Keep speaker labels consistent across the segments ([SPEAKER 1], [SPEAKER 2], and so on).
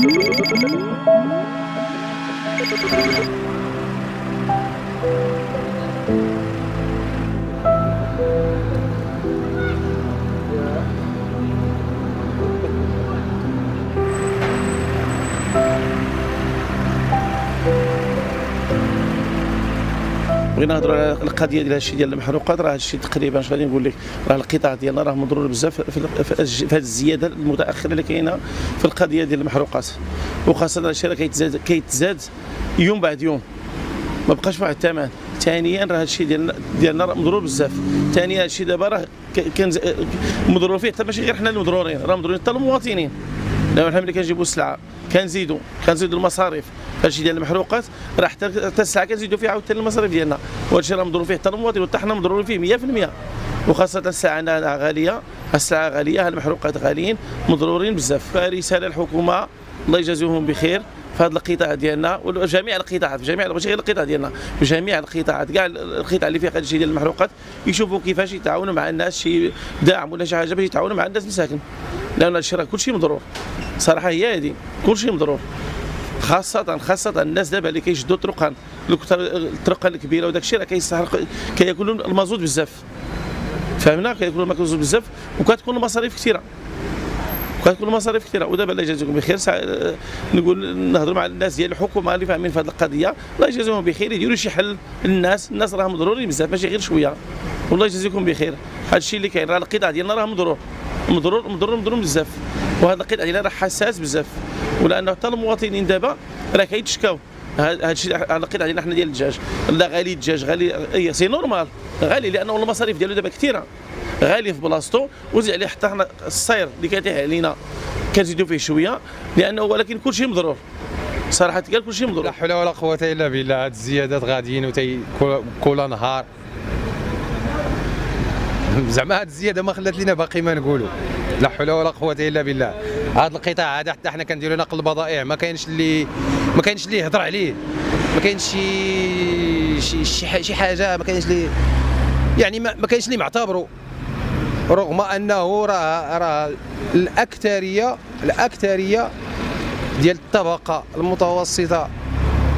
[SPEAKER 1] Thank you. بغينا نهضروا على القضية ديال هادشي ديال المحروقات راه هادشي تقريبا اش غادي نقول لك راه القطاع ديالنا راه مضرور بزاف في هذه الزيادة المتأخرة اللي كاينة في القضية ديال المحروقات. وخاصة هادشي راه كيتزاد كيتزاد يوم بعد يوم. ما بقاش واحد الثمن. ثانيا راه هادشي ديالنا ديالنا راه مضرور بزاف. ثانيا هادشي دابا راه مضرور فيه حتى ماشي غير حنا المضرورين راه مضرورين حتى المواطنين. لأن حنا ملي كنجيبوا السلعة كنزيدوا كنزيدوا المصاريف. هادشي ديال المحروقات راه حتى حتى الساعة كنزيدوا فيها عاوتاني المصاريف ديالنا. وهادشي راه مضروب فيه حتى المواطن وحتى حنا مضرورين فيه 100% وخاصة الساعة عندنا غالية السلعه غالية المحروقات غاليين مضرورين بزاف. فرسالة الحكومة الله يجازيهم بخير في هذا القطاع ديالنا وجميع القطاعات جميع ماشي غير القطاع ديالنا بجميع القطاعات كاع القطاع اللي فيه هذا الشيء ديال المحروقات يشوفوا كيفاش يتعاونوا مع الناس شي دعم ولا شي حاجة باش يتعاونوا مع الناس مساكن لأن هذا الشيء راه كلشي مضرور. صراحة هي هذه كلشي مضرور. خاصة خاصة الناس دابا اللي كيشدوا الطرقان الطرق الكبيرة وداك الشيء راه كيستحرق كياكلوا المازوت بزاف. فهمنا؟ كياكلوا المازوت بزاف وكتكون المصاريف كثيرة. وكتكون المصاريف كثيرة. ودابا الله يجازيكم بخير. نقول نهضروا مع الناس ديال الحكومة اللي فاهمين في هذه القضية. الله يجازيهم بخير. يديروا شي حل للناس. الناس راه مضرورين بزاف. ماشي غير شوية. والله يجازيكم بخير. هذا الشيء اللي كاين. راه القطاع ديالنا راه مضرور. مضرور مضرور مضرور بزاف. وهذا القطاع ديالنا راه حساس بزاف. ولأنه حتى المواطنين دابا راه كيتشكاو. هذا الشيء على القطاع ديالنا حنا ديال الدجاج. لا غالي الدجاج غالي et c'est normal غالي لأنه المصاريف ديالو دابا كثيرة. غالي في بلاصتو وزيد عليه حتى حنا الصير اللي كيتيح علينا كنزيدوا فيه شوية لأنه ولكن كلشي مضرور. صراحة قال كلشي مضرور.
[SPEAKER 2] لا حول ولا قوة إلا بالله. هاد الزيادات غاديين كل نهار. زعما هاد الزيادة ما خلات لينا باقي ما نقولوا لا حول ولا قوة إلا بالله. هذا القطاع هذا حتى حنا كنديروا نقل البضائع ما كاينش اللي ما كاينش اللي يهضر عليه. ما كاينش شي شي شي حاجة ما كاينش اللي يعني ما, ما كاينش اللي معتبره رغم أنه راه راه الاكثريه الأكثرية ديال الطبقة المتوسطة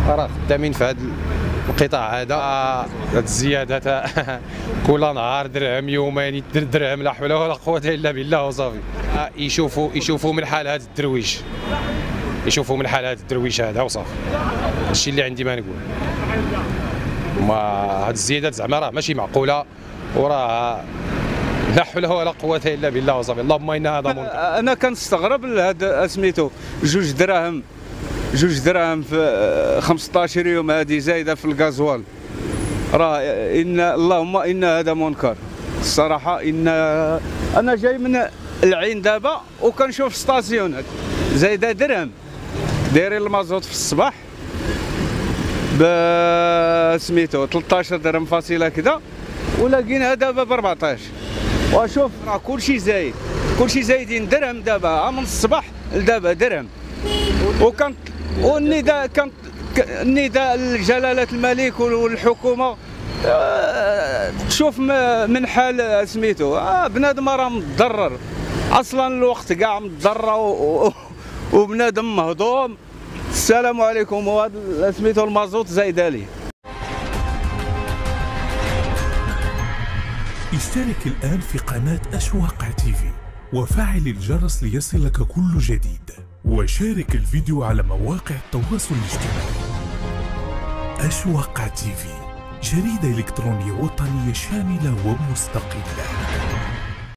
[SPEAKER 2] راه خدامين في هذا القطاع هذا هاد الزيادات كل نهار درهم يومين درهم لا حول ولا قوة إلا بالله وصافي. يشوفوا يشوفوا من حال هذا الدرويش. يشوفوا من حال هذا الدرويش هذا وصافي. الشيء اللي عندي ما نقول. ما هاد الزيادات زعما راه ماشي معقولة وراه لا حول ولا قوة إلا بالله وصافي. اللهم إن هذا
[SPEAKER 3] أنا كنستغرب لهذا سميتو جوج دراهم. جوج دراهم في 15 يوم هذه زايدة في الغازوال. راه إن اللهم إن هذا منكر. الصراحة إن أنا جاي من العين دابا وكنشوف ستاسيونات زايدة درهم. دايرين المازوت في الصباح ب سميتو 13 درهم فاصلة كذا ولاقينها دابا ب 14 وشوف راه كلشي زايد. كلشي زايدين درهم دابا من الصباح لدابا درهم. وكان والنداء كان النداء لجلاله الملك والحكومة. تشوف من حال سميتو. آه بنادم راه متضرر. أصلا الوقت كاع متضرر وبنادم مهضوم. السلام عليكم. وهذا سميتو المازوت زايد عليه
[SPEAKER 4] اشترك الآن في قناة أشواق تيفي وفعل الجرس ليصلك كل جديد. وشارك الفيديو على مواقع التواصل الاجتماعي. أشواق تيفي جريدة إلكترونية وطنية شاملة ومستقلة.